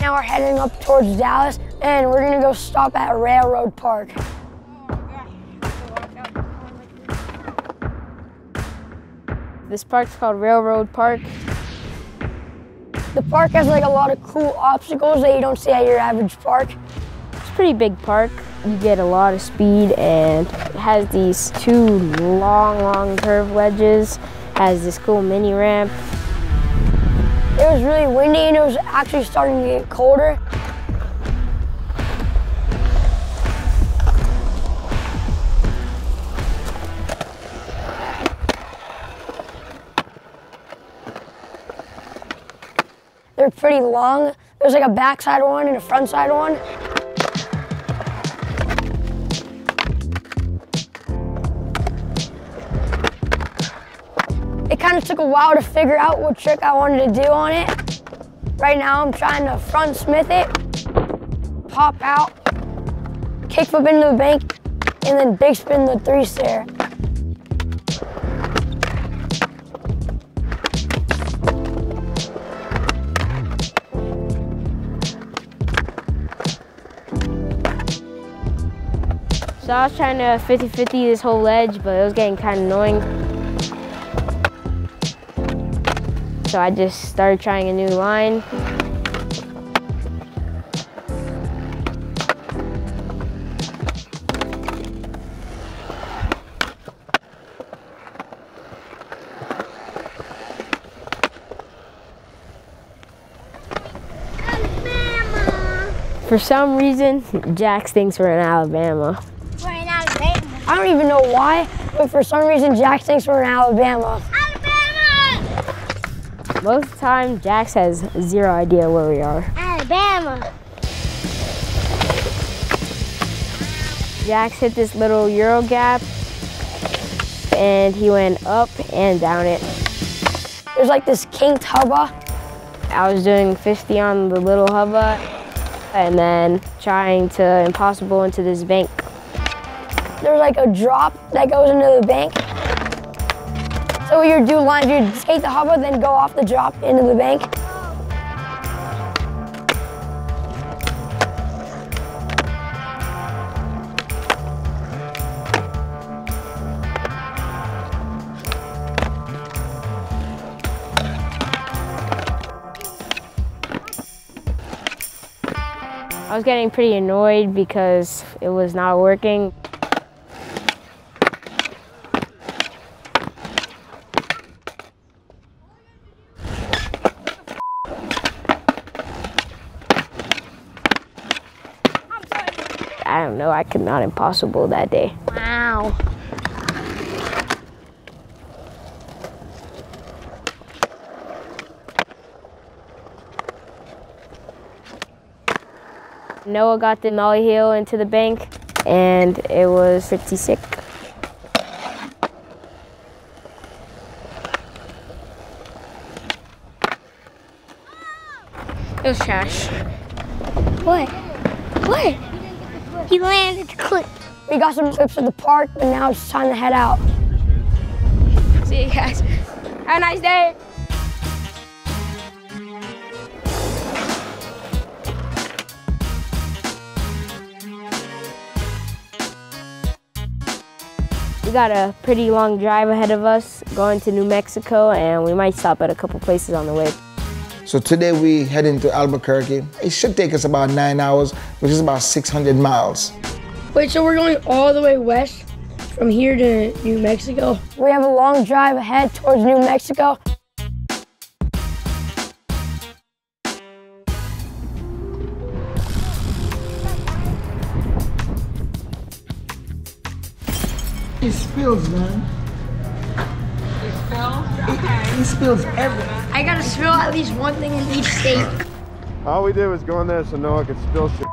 Now we're heading up towards Dallas and we're gonna go stop at Railroad Park. This park's called Railroad Park. The park has like a lot of cool obstacles that you don't see at your average park. It's a pretty big park. You get a lot of speed and it has these two long, long curve ledges, has this cool mini ramp. It was really windy and it was actually starting to get colder. They're pretty long. There's like a backside one and a front side one. It took a while to figure out what trick I wanted to do on it. Right now I'm trying to front smith it, pop out, kickflip into the bank, and then big spin the three stair. So I was trying to 50-50 this whole ledge, but it was getting kind of annoying. So I just started trying a new line. For some reason, Jax thinks we're in Alabama. We're in Alabama. I don't even know why, but for some reason Jax thinks we're in. Alabama! Most of the time, Jax has zero idea where we are. Alabama. Jax hit this little Euro gap and he went up and down it. There's like this kinked hubba. I was doing 50 on the little hubba and then trying to impossible into this bank. There's like a drop that goes into the bank. So what you do lines, you skate the hubba, then go off the drop into the bank. I was getting pretty annoyed because it was not working. I don't know, I could not impossible that day. Wow. Noah got the nollie heel into the bank and it was pretty sick. It was trash. What? What? He landed the clip. We got some clips of the park, but now it's time to head out. See you guys. Have a nice day. We got a pretty long drive ahead of us going to New Mexico and we might stop at a couple places on the way. So today we head into Albuquerque. It should take us about nine hours, which is about 600 miles. Wait, so we're going all the way west from here to New Mexico? We have a long drive ahead towards New Mexico. It spills, man. It spills? It, it spills everywhere. I gotta spill at least one thing in each state. All we did was go in there so Noah could spill shit.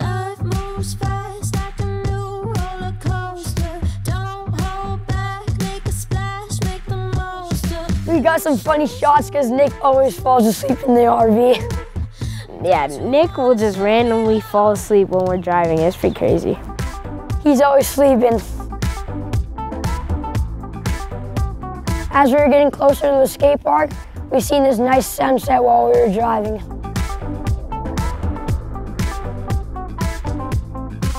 Life moves fast like a new roller coaster. Don't hold back, make a splash, make the most of. We got some funny shots because Nick always falls asleep in the RV. Yeah, Nick will just randomly fall asleep when we're driving. It's pretty crazy. He's always sleeping. As we were getting closer to the skate park, We seen this nice sunset while we were driving.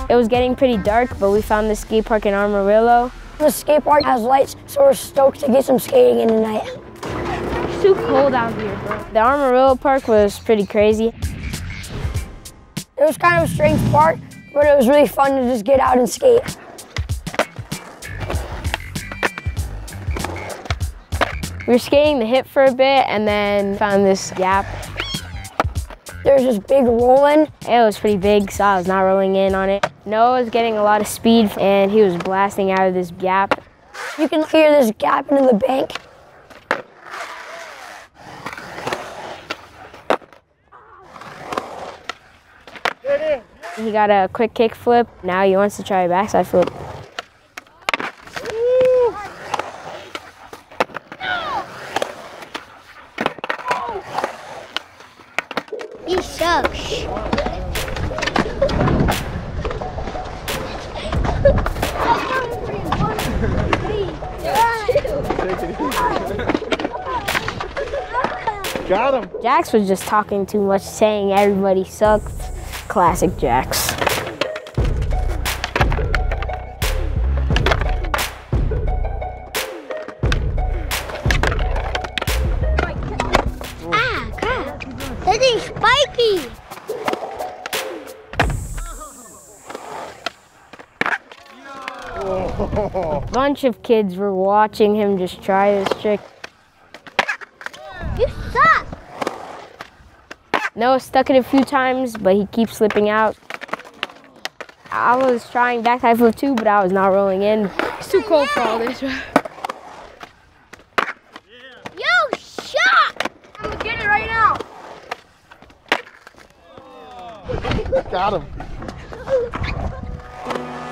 It was getting pretty dark, but we found the skate park in Amarillo. The skate park has lights, so we're stoked to get some skating in tonight. It's too cold out here, bro. The Amarillo park was pretty crazy. It was kind of a strange park, but it was really fun to just get out and skate. We were skating the hip for a bit and then found this gap. There's this big rolling. It was pretty big, so I was not rolling in on it. Noah was getting a lot of speed and he was blasting out of this gap. You can hear this gap into the bank. He got a quick kick flip. Now he wants to try a backside flip. He. Got him. Jax was just talking too much, saying everybody sucks. Classic Jax. A bunch of kids were watching him just try this trick. You suck. Noah stuck it a few times, but he keeps slipping out. I was trying backside flip too, but I was not rolling in. It's too cold for all this. You suck. I'm gonna get it right now. Got him.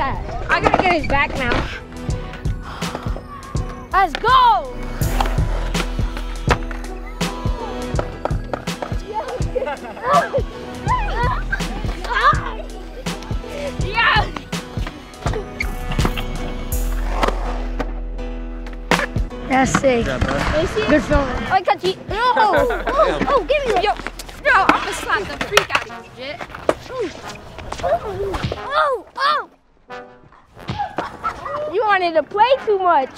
that. I gotta get his back now. Let's go. Yeah. That's sick. Good film. Oh, I cut you. No. Oh, oh, give me that. Yo, bro, I'm gonna slap the freak out of you, legit. Oh, oh. oh, oh. You wanted to play too much.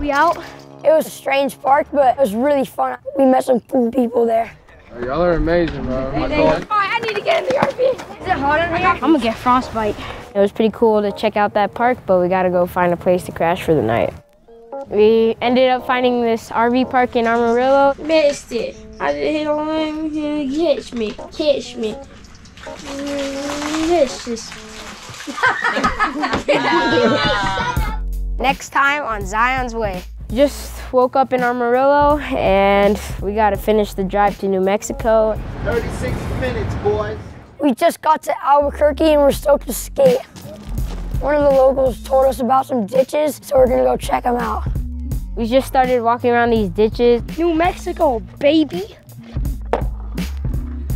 We out. It was a strange park, but it was really fun. We met some cool people there. Y'all are amazing, bro. My God. Oh, I need to get in the RV. Is it hot in here? I'm gonna get frostbite. It was pretty cool to check out that park, but we gotta go find a place to crash for the night. We ended up finding this RV park in Amarillo. Missed it. I didn't hit on him. Catch me. Catch me. Delicious. Next time on Zion's Way. Just woke up in Amarillo and we gotta finish the drive to New Mexico. 36 minutes, boys. We just got to Albuquerque and we're stoked to skate. One of the locals told us about some ditches, so we're gonna go check them out. We just started walking around these ditches. New Mexico, baby.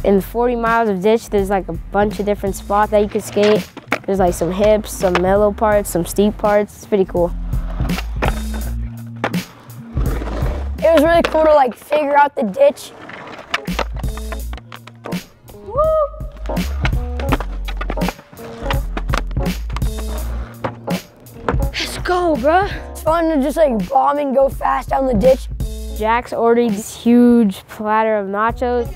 In 40 miles of ditch, there's like a bunch of different spots that you could skate. There's like some hips, some mellow parts, some steep parts. It's pretty cool. It was really cool to like figure out the ditch. Let's go, bro. It's fun to just like bomb and go fast down the ditch. Jax ordered this huge platter of nachos.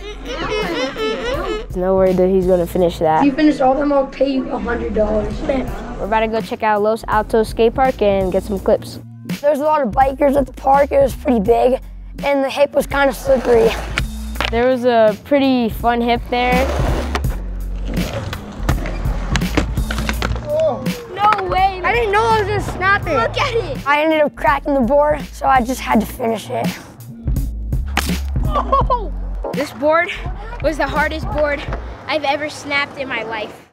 There's no way that he's gonna finish that. If you finish all of them, I'll pay you a hundred dollars. We're about to go check out Los Altos Skate Park and get some clips. There's a lot of bikers at the park. It was pretty big, and the hip was kind of slippery. There was a pretty fun hip there. No way. I didn't know I was gonna snap it. Look at it. I ended up cracking the board, so I just had to finish it. Oh. This board was the hardest board I've ever snapped in my life.